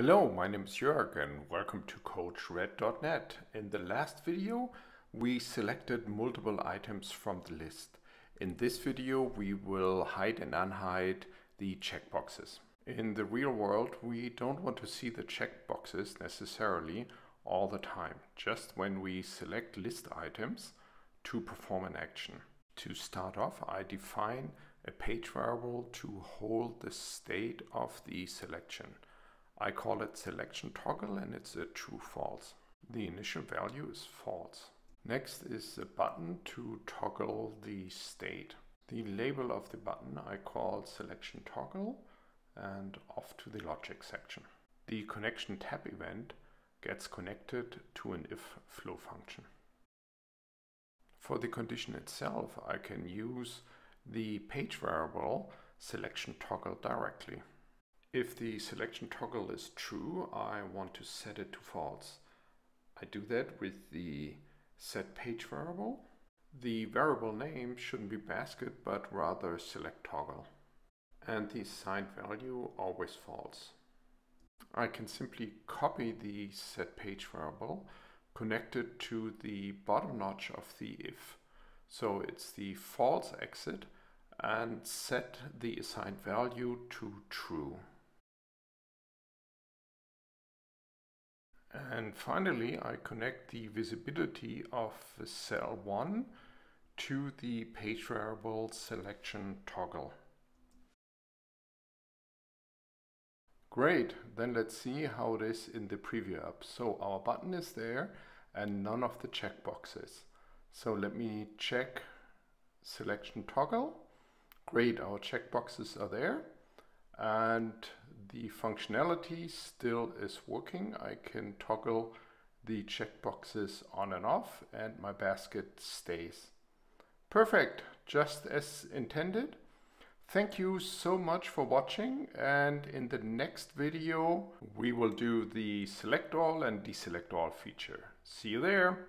Hello, my name is Jörg and welcome to CoachRed.net. In the last video, we selected multiple items from the list. In this video, we will hide and unhide the checkboxes. In the real world, we don't want to see the checkboxes necessarily all the time, just when we select list items to perform an action. To start off, I define a page variable to hold the state of the selection. I call it selection toggle and it's a true false. The initial value is false. Next is the button to toggle the state. The label of the button I call selection toggle and off to the logic section. The connection tab event gets connected to an if flow function. For the condition itself, I can use the page variable selection toggle directly. If the selection toggle is true, I want to set it to false. I do that with the set page variable. The variable name shouldn't be basket, but rather select toggle. And the assigned value always false. I can simply copy the set page variable, connect it to the bottom notch of the if. So it's the false exit and set the assigned value to true. And finally, I connect the visibility of cell 1 to the page variable selection toggle. Great, then let's see how it is in the preview app. So our button is there and none of the checkboxes. So let me check selection toggle. Great, our checkboxes are there and functionality still is working. I can toggle the checkboxes on and off and my basket stays. Perfect, just as intended. Thank you so much for watching and in the next video we will do the select all and deselect all feature. See you there!